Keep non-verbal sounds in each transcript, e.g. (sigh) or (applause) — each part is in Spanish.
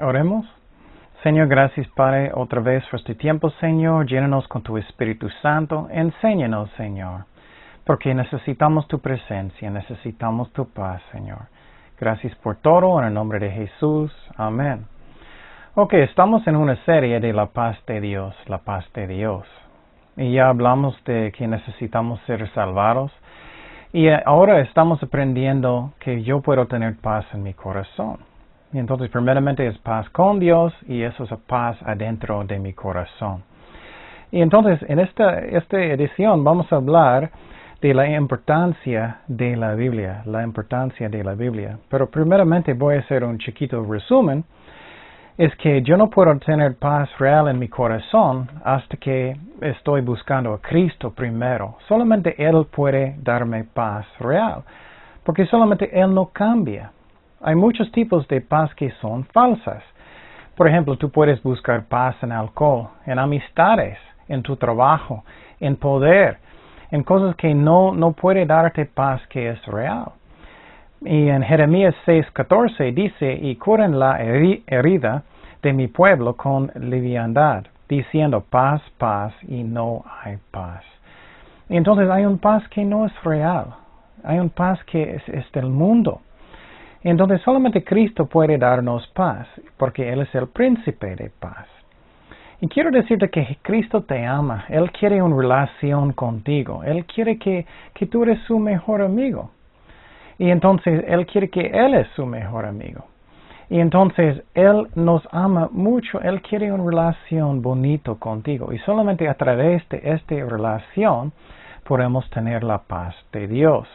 Oremos. Señor, gracias Padre otra vez por este tiempo, Señor. Llénanos con tu Espíritu Santo. Enséñanos, Señor, porque necesitamos tu presencia, necesitamos tu paz, Señor. Gracias por todo, en el nombre de Jesús. Amén. Ok, estamos en una serie de la paz de Dios, la paz de Dios. Y ya hablamos de que necesitamos ser salvados. Y ahora estamos aprendiendo que yo puedo tener paz en mi corazón. Y entonces, primeramente es paz con Dios y eso es paz adentro de mi corazón. Y entonces, en esta, esta edición vamos a hablar de la importancia de la Biblia, la importancia de la Biblia. Pero primeramente voy a hacer un chiquito resumen. Es que yo no puedo tener paz real en mi corazón hasta que estoy buscando a Cristo primero. Solamente Él puede darme paz real, porque solamente Él no cambia. Hay muchos tipos de paz que son falsas. Por ejemplo, tú puedes buscar paz en alcohol, en amistades, en tu trabajo, en poder, en cosas que no, no puede darte paz que es real. Y en Jeremías 6:14 dice, y curen la herida de mi pueblo con liviandad, diciendo paz, paz, y no hay paz. Y entonces hay un paz que no es real, hay un paz que es, es del mundo. Entonces solamente Cristo puede darnos paz, porque Él es el príncipe de paz. Y quiero decirte que Cristo te ama, Él quiere una relación contigo, Él quiere que, que tú eres su mejor amigo. Y entonces Él quiere que Él es su mejor amigo. Y entonces Él nos ama mucho, Él quiere una relación bonito contigo. Y solamente a través de esta relación podemos tener la paz de Dios.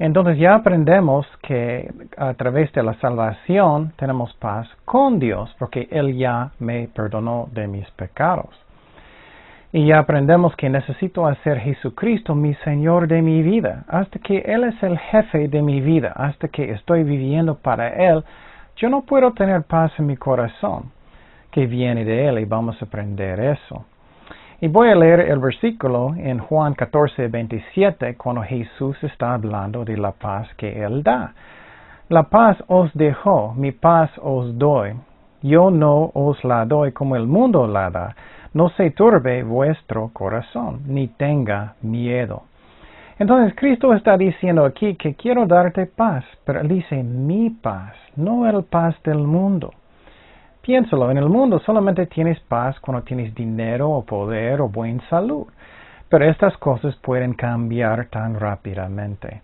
Entonces ya aprendemos que a través de la salvación tenemos paz con Dios, porque Él ya me perdonó de mis pecados. Y ya aprendemos que necesito hacer Jesucristo mi Señor de mi vida, hasta que Él es el jefe de mi vida, hasta que estoy viviendo para Él, yo no puedo tener paz en mi corazón que viene de Él y vamos a aprender eso. Y voy a leer el versículo en Juan 14, 27, cuando Jesús está hablando de la paz que Él da. La paz os dejo, mi paz os doy. Yo no os la doy como el mundo la da. No se turbe vuestro corazón, ni tenga miedo. Entonces Cristo está diciendo aquí que quiero darte paz, pero Él dice mi paz, no el paz del mundo. Piénsalo, en el mundo solamente tienes paz cuando tienes dinero o poder o buena salud, pero estas cosas pueden cambiar tan rápidamente.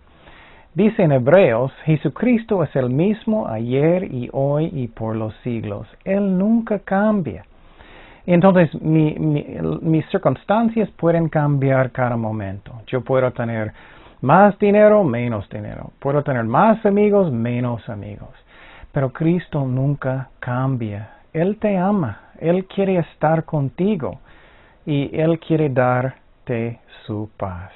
Dice en Hebreos, Jesucristo es el mismo ayer y hoy y por los siglos. Él nunca cambia. Entonces, mis circunstancias pueden cambiar cada momento. Yo puedo tener más dinero, menos dinero. Puedo tener más amigos, menos amigos. Pero Cristo nunca cambia. Él te ama, Él quiere estar contigo y Él quiere darte su paz.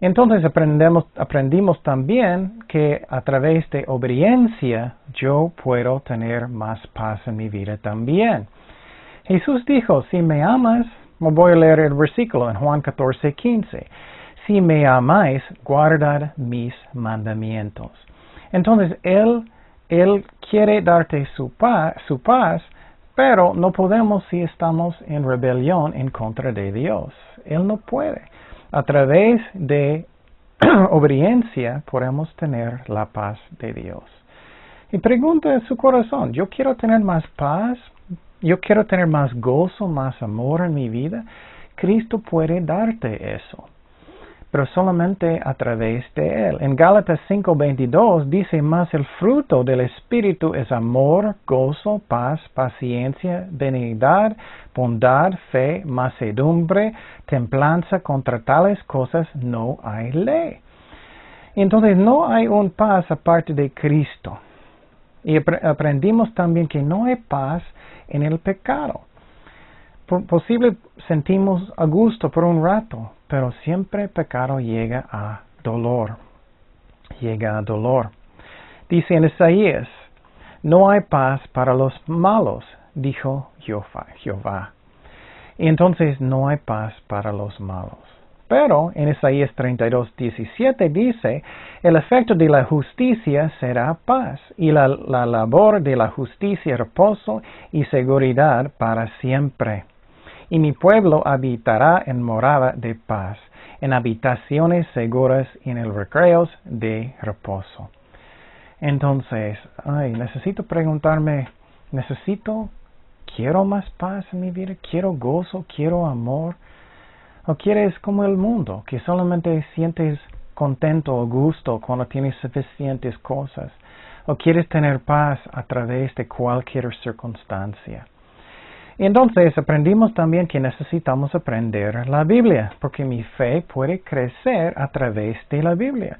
Entonces aprendemos, aprendimos también que a través de obediencia yo puedo tener más paz en mi vida también. Jesús dijo, si me amas, voy a leer el versículo en Juan 14, 15, si me amáis, guardad mis mandamientos. Entonces Él él quiere darte su paz, pero no podemos si estamos en rebelión en contra de Dios. Él no puede. A través de (clears throat) obediencia podemos tener la paz de Dios. Y pregunta en su corazón, yo quiero tener más paz, yo quiero tener más gozo, más amor en mi vida. Cristo puede darte eso pero solamente a través de Él. En Gálatas 5:22 dice más el fruto del Espíritu es amor, gozo, paz, paciencia, benignidad, bondad, fe, macedumbre, templanza. Contra tales cosas no hay ley. Entonces no hay un paz aparte de Cristo. Y aprendimos también que no hay paz en el pecado. Posible sentimos a gusto por un rato, pero siempre pecado llega a dolor. Llega a dolor. Dice en Isaías, no hay paz para los malos, dijo Jehová. Y entonces no hay paz para los malos. pero en Isaías 32, 17 dice, el efecto de la justicia será paz y la, la labor de la justicia reposo y seguridad para siempre. Y mi pueblo habitará en morada de paz, en habitaciones seguras y en el recreos de reposo. Entonces, ay, necesito preguntarme, ¿necesito, quiero más paz en mi vida? ¿Quiero gozo? ¿Quiero amor? ¿O quieres como el mundo, que solamente sientes contento o gusto cuando tienes suficientes cosas? ¿O quieres tener paz a través de cualquier circunstancia? Entonces aprendimos también que necesitamos aprender la Biblia, porque mi fe puede crecer a través de la Biblia.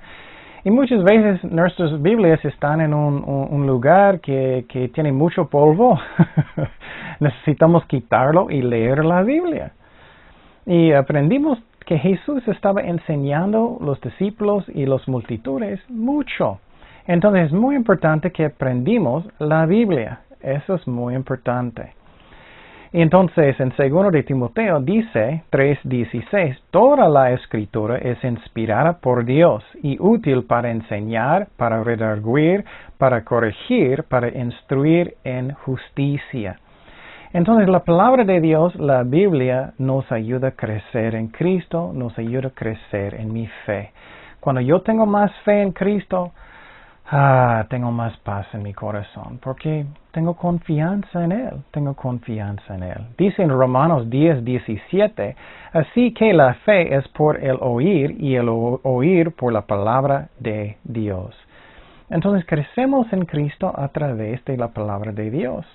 Y muchas veces nuestras Biblias están en un, lugar que, que, tiene mucho polvo. (laughs) Necesitamos quitarlo y leer la Biblia. Y aprendimos que Jesús estaba enseñando los discípulos y las multitudes mucho. Entonces es muy importante que aprendimos la Biblia. Eso es muy importante. Entonces en segundo de Timoteo dice 3:16, toda la escritura es inspirada por Dios y útil para enseñar, para redarguir, para corregir, para instruir en justicia entonces la palabra de Dios, la Biblia, nos ayuda a crecer en Cristo, nos ayuda a crecer en mi fe. Cuando yo tengo más fe en Cristo, ah, tengo más paz en mi corazón, porque tengo confianza en Él, tengo confianza en Él. Dice en Romanos 10, 17, así que la fe es por el oír y el oír por la palabra de Dios. Entonces crecemos en Cristo a través de la palabra de Dios.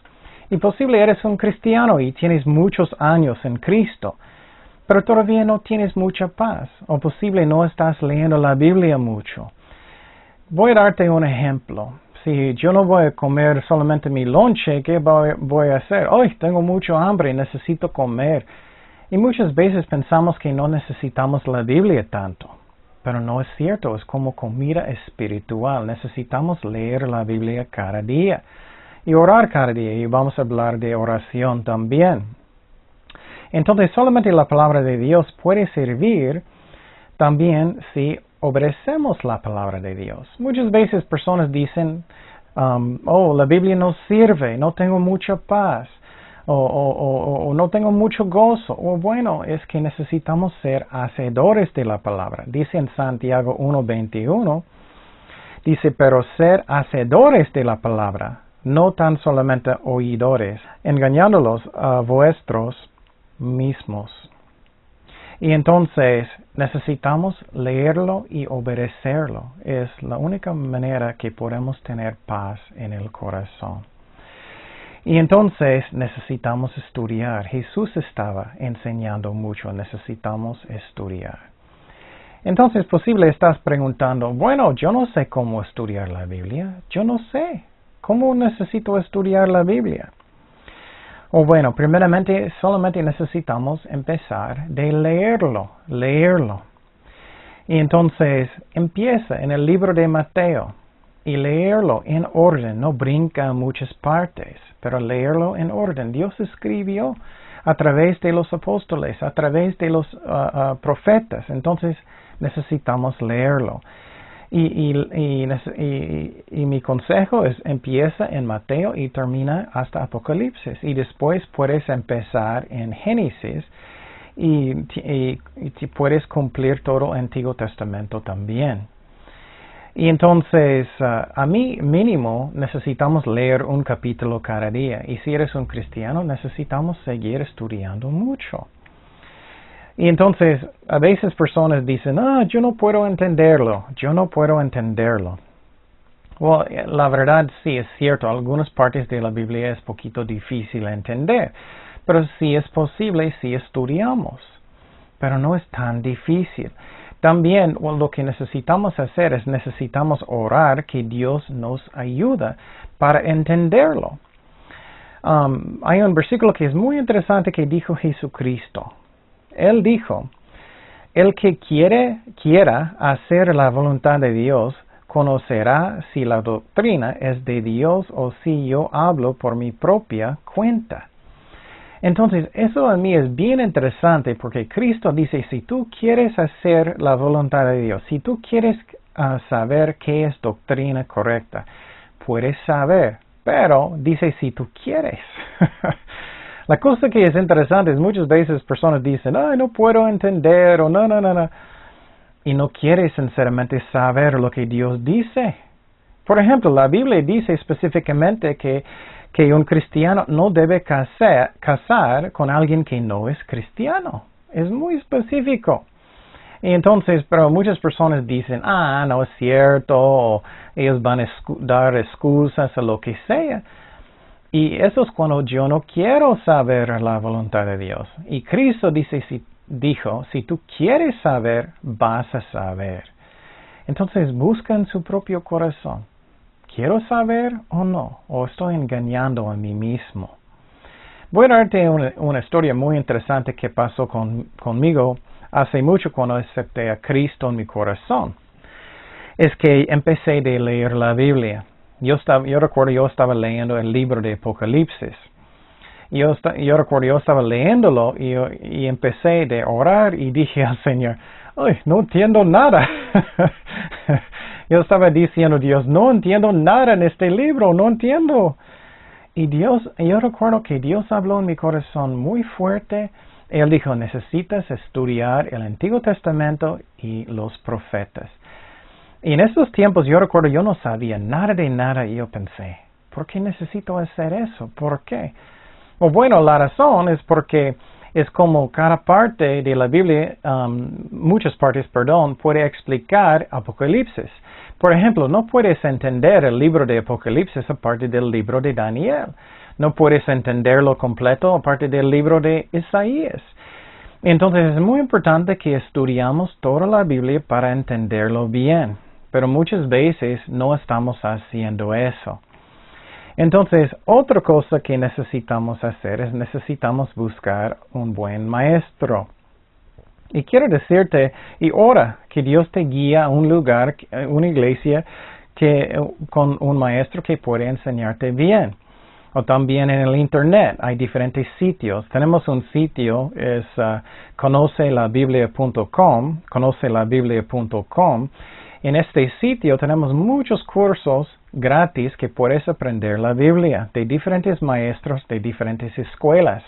Y posible eres un cristiano y tienes muchos años en Cristo, pero todavía no tienes mucha paz, o posible no estás leyendo la Biblia mucho. Voy a darte un ejemplo. Si yo no voy a comer solamente mi lonche, ¿qué voy, a hacer? Hoy tengo mucho hambre, y necesito comer. Y muchas veces pensamos que no necesitamos la Biblia tanto, pero no es cierto, es como comida espiritual. Necesitamos leer la Biblia cada día y orar cada día. Y vamos a hablar de oración también. Entonces, solamente la palabra de Dios puede servir también si obedecemos la palabra de Dios. Muchas veces personas dicen, um, oh, la Biblia no sirve, no tengo mucha paz, o, o, no tengo mucho gozo. O bueno, es que necesitamos ser hacedores de la palabra. Dice en Santiago 1.21, dice, pero ser hacedores de la palabra no tan solamente oidores, engañándolos a vuestros mismos. Y entonces necesitamos leerlo y obedecerlo. Es la única manera que podemos tener paz en el corazón. Y entonces necesitamos estudiar. Jesús estaba enseñando mucho, necesitamos estudiar. Entonces, posible estás preguntando, bueno, yo no sé cómo estudiar la Biblia, yo no sé. ¿Cómo necesito estudiar la Biblia? O bueno, primeramente solamente necesitamos empezar de leerlo, leerlo. Y entonces empieza en el libro de Mateo y leerlo en orden, no brinca muchas partes, pero leerlo en orden. Dios escribió a través de los apóstoles, a través de los ah, profetas, entonces necesitamos leerlo. Y, y, mi consejo es empieza en Mateo y termina hasta Apocalipsis. Y después puedes empezar en Génesis y, puedes cumplir todo el Antiguo Testamento también. Y entonces, ah, a mí mínimo necesitamos leer un capítulo cada día. Y si eres un cristiano, necesitamos seguir estudiando mucho. Y entonces, a veces personas dicen, ah, yo no puedo entenderlo, yo no puedo entenderlo. Well, la verdad sí es cierto, algunas partes de la Biblia es poquito difícil de entender, pero sí es posible si estudiamos, pero no es tan difícil. También lo que necesitamos hacer es necesitamos orar que Dios nos ayude para entenderlo. Um, hay un versículo que es muy interesante que dijo Jesucristo. Él dijo, el que quiere, quiera hacer la voluntad de Dios, conocerá si la doctrina es de Dios o si yo hablo por mi propia cuenta. Entonces, eso a mí es bien interesante porque Cristo dice, si tú quieres hacer la voluntad de Dios, si tú quieres ah, saber qué es doctrina correcta, puedes saber, pero dice si tú quieres. (laughs) la cosa que es interesante es muchas veces personas dicen, ay, no puedo entender o no, no, no, no. Y no quieres sinceramente saber lo que Dios dice. Por ejemplo, la Biblia dice específicamente que que un cristiano no debe casar, casar con alguien que no es cristiano. Es muy específico. Entonces, pero muchas personas dicen, ah, no es cierto, o ellos van a dar excusas o lo que sea. Y eso es cuando yo no quiero saber la voluntad de Dios. Y Cristo dice, si, dijo, si tú quieres saber, vas a saber. Entonces busca en su propio corazón. ¿Quiero saber o no? ¿O estoy engañando a mí mismo? Voy a darte una, historia muy interesante que pasó conmigo hace mucho cuando acepté a Cristo en mi corazón. Es que empecé a leer la Biblia. Yo, estaba, yo recuerdo yo estaba leyendo el libro de Apocalipsis. Yo, yo recuerdo yo estaba leyéndolo y, y empecé a orar y dije al Señor, ay, no entiendo nada. (laughs) Yo estaba diciendo, Dios, no entiendo nada en este libro, no entiendo. Y Dios, yo recuerdo que Dios habló en mi corazón muy fuerte. Él dijo, necesitas estudiar el Antiguo Testamento y los profetas. Y en esos tiempos yo recuerdo, yo no sabía nada de nada y yo pensé, ¿por qué necesito hacer eso? ¿Por qué? bueno, la razón es porque es como cada parte de la Biblia, um, muchas partes, perdón, puede explicar Apocalipsis. Por ejemplo, no puedes entender el libro de Apocalipsis aparte del libro de Daniel. No puedes entenderlo completo aparte del libro de Isaías. Entonces es muy importante que estudiamos toda la Biblia para entenderlo bien, pero muchas veces no estamos haciendo eso. Entonces, otra cosa que necesitamos hacer es necesitamos buscar un buen maestro. Y quiero decirte, y ora que Dios te guía a un lugar, una iglesia, que, con un maestro que puede enseñarte bien. O también en el Internet hay diferentes sitios. Tenemos un sitio, es uh, conocelabiblia.com, conocelabiblia.com. En este sitio tenemos muchos cursos gratis que puedes aprender la Biblia de diferentes maestros de diferentes escuelas.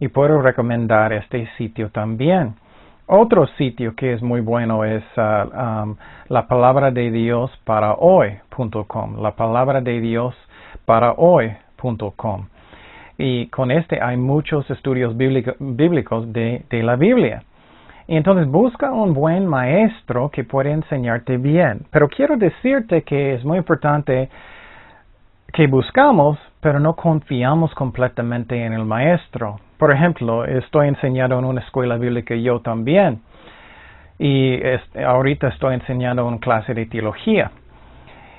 Y puedo recomendar este sitio también. Otro sitio que es muy bueno es uh, um, la palabra de Dios para hoy.com, la palabra de Dios para hoy.com. Y con este hay muchos estudios bíblicos de la Biblia. Y entonces busca un buen maestro que pueda enseñarte bien. Pero quiero decirte que es muy importante que buscamos, pero no confiamos completamente en el maestro. Por ejemplo, estoy enseñando en una escuela bíblica yo también. Y ahorita estoy enseñando una clase de teología.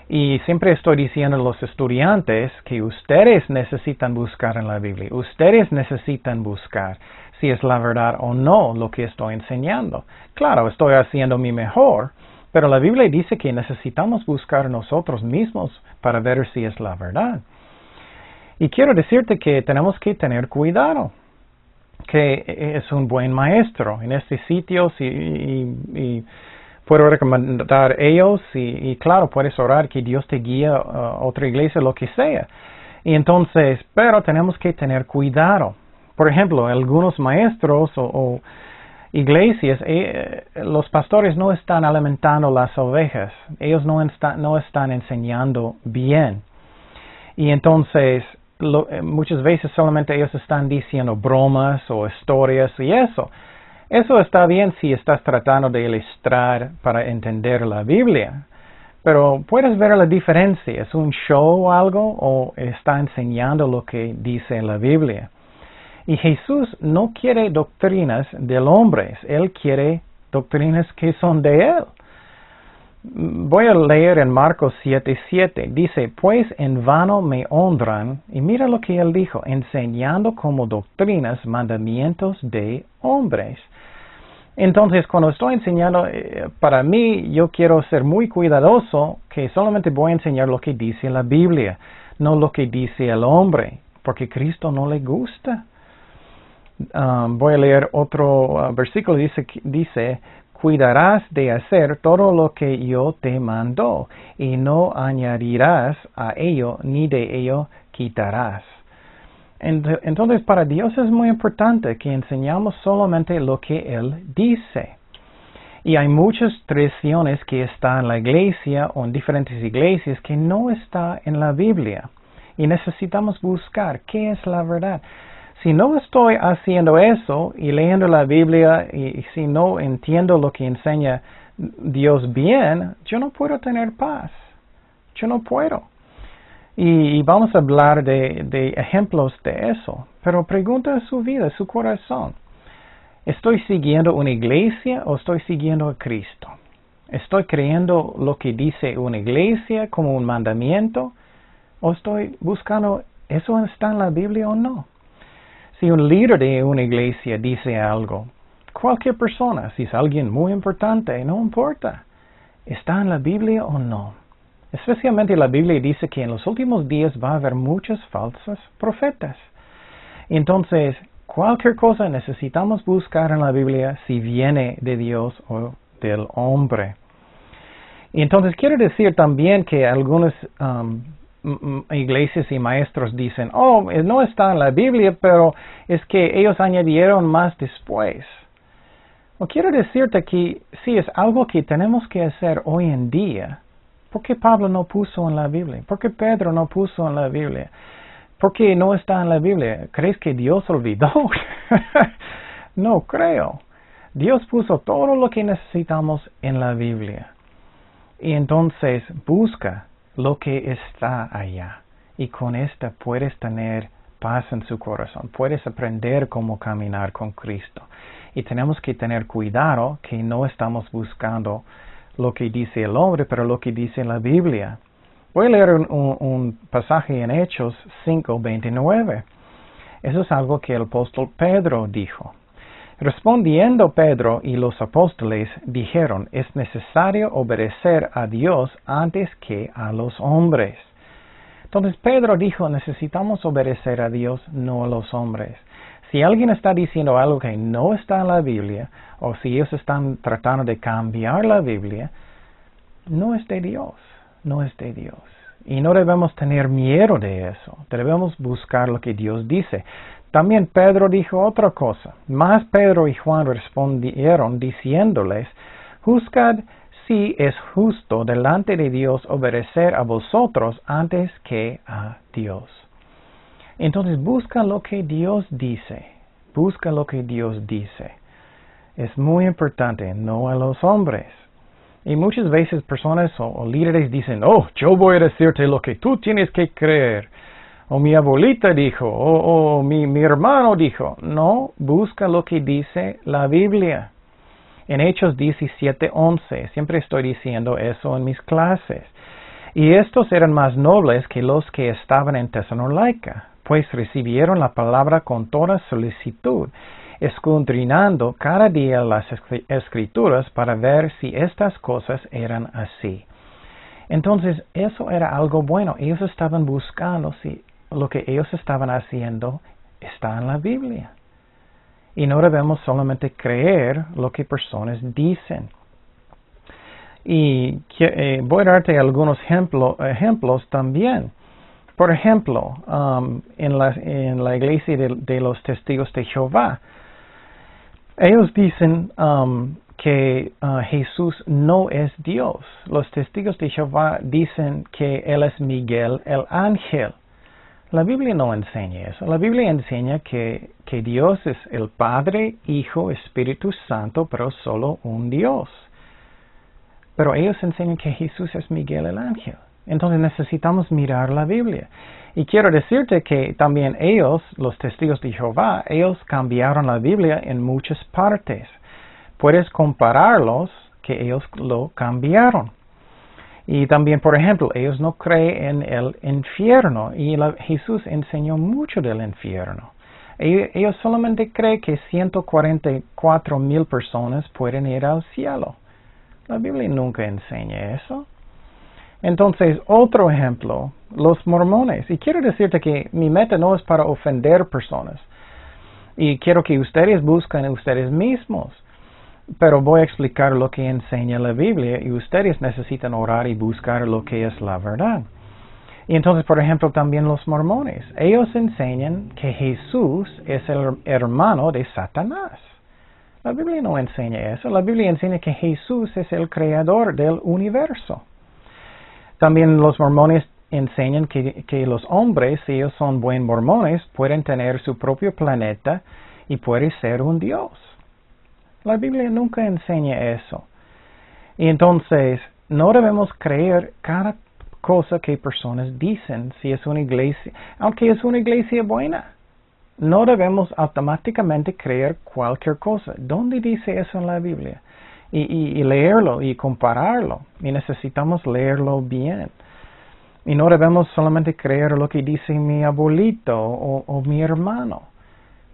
Y siempre estoy diciendo a los estudiantes que ustedes necesitan buscar en la Biblia. Ustedes necesitan buscar si es la verdad o no lo que estoy enseñando. Claro, estoy haciendo mi mejor, pero la Biblia dice que necesitamos buscar nosotros mismos para ver si es la verdad. Y quiero decirte que tenemos que tener cuidado que es un buen maestro en este sitio y, puedo recomendar ellos y, claro, puedes orar que Dios te guíe a otra iglesia, lo que sea. Y entonces, pero tenemos que tener cuidado. Por ejemplo, algunos maestros o, iglesias, eh, los pastores no están alimentando las ovejas, ellos no, no están enseñando bien. Y entonces eh, muchas veces solamente ellos están diciendo bromas o historias y eso. Eso está bien si estás tratando de ilustrar para entender la Biblia. Pero puedes ver la diferencia. ¿Es un show o algo o está enseñando lo que dice la Biblia? Y Jesús no quiere doctrinas del hombre, Él quiere doctrinas que son de Él. Voy a leer en Marcos 7:7. Dice, pues en vano me honran, y mira lo que él dijo, enseñando como doctrinas mandamientos de hombres. Entonces, cuando estoy enseñando, eh, para mí, yo quiero ser muy cuidadoso que solamente voy a enseñar lo que dice la Biblia, no lo que dice el hombre, porque Cristo no le gusta. Um, voy a leer otro uh, versículo, dice, dice, cuidarás de hacer todo lo que yo te mando, y no añadirás a ello, ni de ello quitarás. Entonces, para Dios es muy importante que enseñamos solamente lo que Él dice. Y hay muchas tradiciones que están en la iglesia o en diferentes iglesias que no está en la Biblia. Y necesitamos buscar qué es la verdad. Si no estoy haciendo eso y leyendo la Biblia y, si no entiendo lo que enseña Dios bien, yo no puedo tener paz. Yo no puedo. Y, vamos a hablar de, ejemplos de eso. Pero pregunta su vida, su corazón. ¿Estoy siguiendo una iglesia o estoy siguiendo a Cristo? ¿Estoy creyendo lo que dice una iglesia como un mandamiento? ¿O estoy buscando eso está en la Biblia o no? Si un líder de una iglesia dice algo, cualquier persona, si es alguien muy importante, no importa, ¿está en la Biblia o no? Especialmente la Biblia dice que en los últimos días va a haber muchos falsos profetas. Entonces, cualquier cosa necesitamos buscar en la Biblia si viene de Dios o del hombre. Entonces quiero decir también que algunos um, iglesias y maestros dicen, oh, eh, no está en la Biblia, pero es que ellos añadieron más después. Quiero decirte que sí, es algo que tenemos que hacer hoy en día. ¿Por qué Pablo no puso en la Biblia? ¿Por qué Pedro no puso en la Biblia? ¿Por qué no está en la Biblia? ¿Crees que Dios olvidó? (laughs) no creo. Dios puso todo lo que necesitamos en la Biblia. Y entonces busca lo que está allá. Y con esta puedes tener paz en su corazón, puedes aprender cómo caminar con Cristo. Y tenemos que tener cuidado que no estamos buscando lo que dice el hombre, pero lo que dice la Biblia. Voy a leer un, pasaje en Hechos 5:29. Eso es algo que el apóstol Pedro dijo. Respondiendo Pedro y los apóstoles dijeron, es necesario obedecer a Dios antes que a los hombres. Entonces Pedro dijo, necesitamos obedecer a Dios, no a los hombres. Si alguien está diciendo algo que no está en la Biblia, o si ellos están tratando de cambiar la Biblia, no es de Dios, no es de Dios. Y no debemos tener miedo de eso, debemos buscar lo que Dios dice. También Pedro dijo otra cosa. Más Pedro y Juan respondieron diciéndoles, Juzgad si es justo delante de Dios obedecer a vosotros antes que a Dios. Entonces busca lo que Dios dice. Busca lo que Dios dice. Es muy importante, no a los hombres. Y muchas veces personas o, líderes dicen, oh, yo voy a decirte lo que tú tienes que creer o mi abuelita dijo, o, mi, mi, hermano dijo. No, busca lo que dice la Biblia. En Hechos 17:11, siempre estoy diciendo eso en mis clases. Y estos eran más nobles que los que estaban en Tesalónica, pues recibieron la palabra con toda solicitud, escudriñando cada día las escrituras para ver si estas cosas eran así. Entonces, eso era algo bueno. Ellos estaban buscando si lo que ellos estaban haciendo está en la Biblia. Y no debemos solamente creer lo que personas dicen. Y eh, voy a darte algunos ejemplos también. Por ejemplo, um, en, la, en, la, iglesia de, los testigos de Jehová, ellos dicen um, que uh, Jesús no es Dios. Los testigos de Jehová dicen que Él es Miguel el ángel. La Biblia no enseña eso. La Biblia enseña que, que Dios es el Padre, Hijo, Espíritu Santo, pero solo un Dios. Pero ellos enseñan que Jesús es Miguel el ángel. Entonces necesitamos mirar la Biblia. Y quiero decirte que también ellos, los testigos de Jehová, ellos cambiaron la Biblia en muchas partes. Puedes compararlos que ellos lo cambiaron. Y también, por ejemplo, ellos no creen en el infierno y Jesús enseñó mucho del infierno. Ellos, solamente creen que 144 mil personas pueden ir al cielo. La Biblia nunca enseña eso. Entonces, otro ejemplo, los mormones. Y quiero decirte que mi meta no es para ofender personas. Y quiero que ustedes busquen ustedes mismos. Pero voy a explicar lo que enseña la Biblia y ustedes necesitan orar y buscar lo que es la verdad. Y entonces, por ejemplo, también los mormones. Ellos enseñan que Jesús es el hermano de Satanás. La Biblia no enseña eso. La Biblia enseña que Jesús es el creador del universo. También los mormones enseñan que, los hombres, si ellos son buenos mormones, pueden tener su propio planeta y puede ser un Dios. La Biblia nunca enseña eso. Y entonces, no debemos creer cada cosa que personas dicen si es una iglesia, aunque es una iglesia buena. No debemos automáticamente creer cualquier cosa. ¿Dónde dice eso en la Biblia? Y, leerlo y compararlo. Y necesitamos leerlo bien. Y no debemos solamente creer lo que dice mi abuelito o, mi hermano.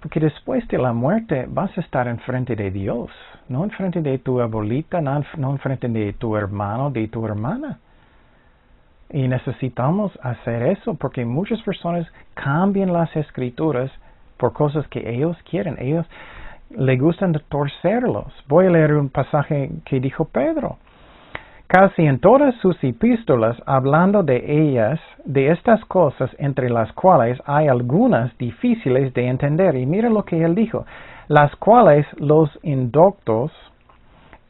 Porque después de la muerte vas a estar enfrente de Dios, no enfrente de tu abuelita, no, no enfrente de tu hermano, de tu hermana. Y necesitamos hacer eso porque muchas personas cambian las escrituras por cosas que ellos quieren. Ellos le gustan torcerlos. Voy a leer un pasaje que dijo Pedro. Casi en todas sus epístolas, hablando de ellas, de estas cosas entre las cuales hay algunas difíciles de entender. Y mira lo que él dijo, las cuales los indoctos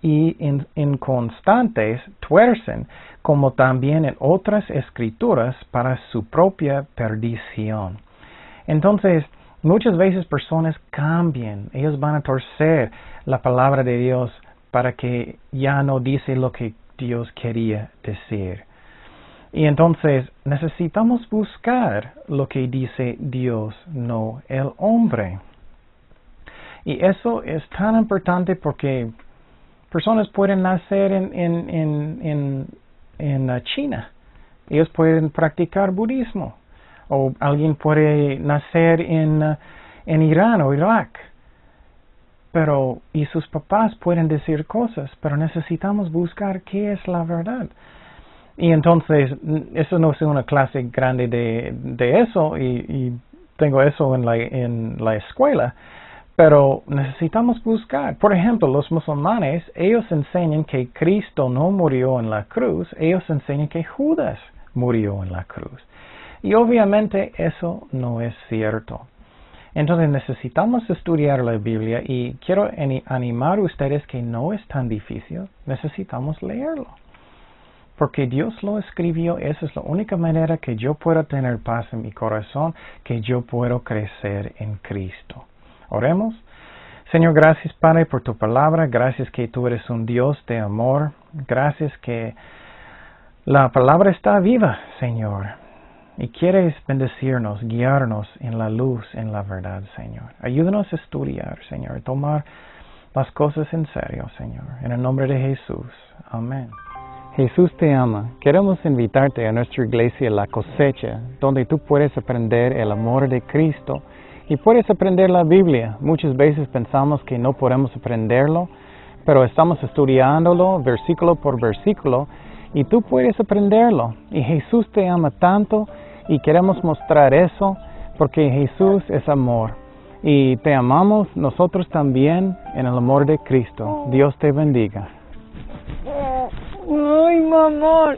y inconstantes tuercen, como también en otras escrituras, para su propia perdición. Entonces, Muchas veces personas cambian, ellos van a torcer la palabra de Dios para que ya no dice lo que Dios quería decir. Y entonces necesitamos buscar lo que dice Dios, no el hombre. Y eso es tan importante porque personas pueden nacer en, en, en, en China, ellos pueden practicar budismo, o alguien puede nacer en, en Irán o Irak. Pero, y sus papás pueden decir cosas, pero necesitamos buscar qué es la verdad. Y entonces, eso no es una clase grande de, de eso, y, tengo eso en la, en la escuela, pero necesitamos buscar. Por ejemplo, los musulmanes, ellos enseñan que Cristo no murió en la cruz, ellos enseñan que Judas murió en la cruz. Y obviamente eso no es cierto. Entonces necesitamos estudiar la Biblia y quiero animar a ustedes que no es tan difícil, necesitamos leerlo. Porque Dios lo escribió, esa es la única manera que yo puedo tener paz en mi corazón, que yo puedo crecer en Cristo. Oremos. Señor, gracias Padre por tu palabra, gracias que tú eres un Dios de amor, gracias que la palabra está viva, Señor y quieres bendecirnos, guiarnos en la luz, en la verdad, Señor. Ayúdanos a estudiar, Señor, tomar las cosas en serio, Señor. En el nombre de Jesús. Amén. Jesús te ama. Queremos invitarte a nuestra iglesia La Cosecha, donde tú puedes aprender el amor de Cristo y puedes aprender la Biblia. Muchas veces pensamos que no podemos aprenderlo, pero estamos estudiándolo versículo por versículo y tú puedes aprenderlo. Y Jesús te ama tanto y queremos mostrar eso porque Jesús es amor. Y te amamos nosotros también en el amor de Cristo. Dios te bendiga. Ay, mamá.